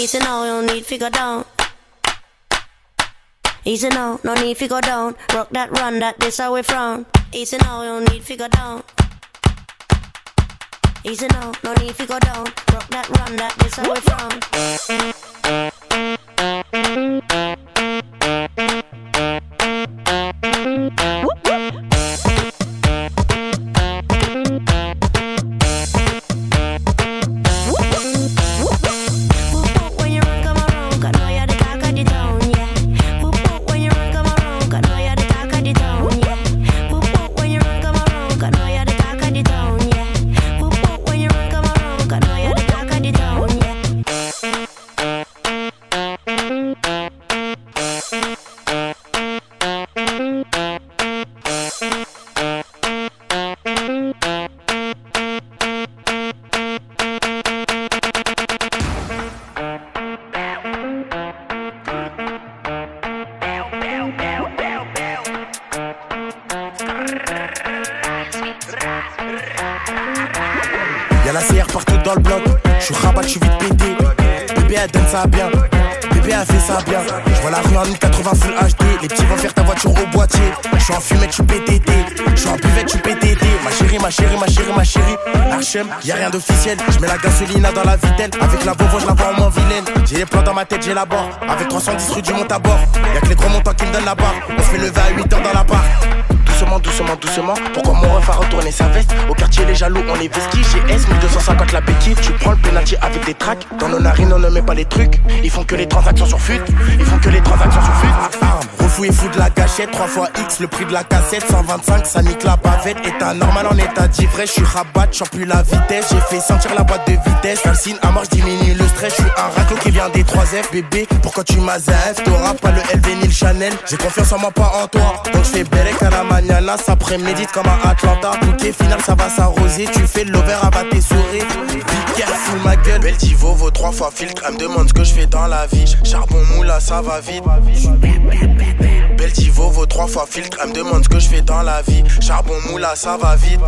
Easy now, no need to go down. Easy now, no need to go down. Rock that run, that this we frown. Easy now, no need to go down. Easy now, no need to go down. Rock that run, that this how we Y'a la CR partout dans le bloc. Je suis rabat, je suis vite pété. Bébé elle donne ça bien. Bébé a fait ça bien. Je vois la rue en 1080 full HD. Les petits vont faire ta voiture au boîtier. Je suis en fumette, je PTT. Je suis en buvette, je PTT. Ma chérie, ma chérie, ma chérie, ma chérie. Archem, y'a rien d'officiel. Je mets la gasoline dans la vitelle. Avec la Volvo, je la vois en moins vilaine. J'ai les plans dans ma tête, j'ai la barre. Avec 310 rue du monte à bord. Y'a que les gros montants qui me donnent la barre. On se fait lever à 8 heures dans la barre doucement, doucement, doucement. Pourquoi mon ref a retourné sa veste? Au quartier, les jaloux, on est vestis. GS 1250 la béquille. Tu prends le penalty avec des tracks. Dans nos narines, on ne met pas les trucs. Ils font que les transactions sur fut. Ils font que les transactions sur fut. Refou et fou de la gâchette. 3 fois X, le prix de la cassette. 125, ça nique la bavette. État normal en état d'ivresse. Je suis rabat, j'en plus la vitesse. J'ai fait sentir la boîte de vitesse. Calcine à mort, diminue le stress. Je suis un raclo qui vient des 3F. Bébé, pourquoi tu m'as T'auras pas le LV ni le Chanel. J'ai confiance en moi, pas en toi. Donc je fais belle à la manière ça prémédite comme un Atlanta. Bouquet final, ça va s'arroser. Tu fais de l'over, va tes souris. Be careful, ma gueule. Belle vaut trois fois filtre. Elle me demande ce que je fais dans la vie. Charbon moula, ça va vite. Belle vaut trois fois filtre. Elle me demande ce que je fais dans la vie. Charbon moula, ça va vite.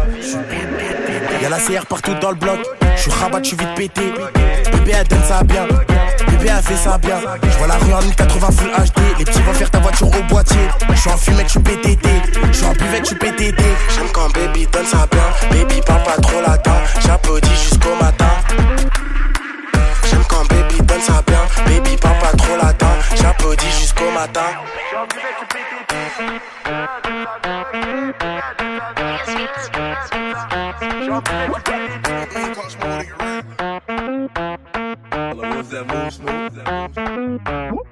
Y'a la CR partout dans le bloc. Je suis rabat, je suis vite pété. Bébé, elle donne ça bien. Bébé, elle fait ça bien. Je vois la rue en 1080 full HD. Les petits vont faire ta voiture au boîtier. Je suis en fumette, je suis PTT. Je suis en buvette, je suis PTT. J'aime quand baby donne ça bien. Baby parle pas trop latin. J'applaudis jusqu'au matin. J'aime quand baby donne ça bien. Baby parle pas trop latin. J'applaudis jusqu'au matin. Jump in,